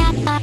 Dapat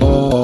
Oh.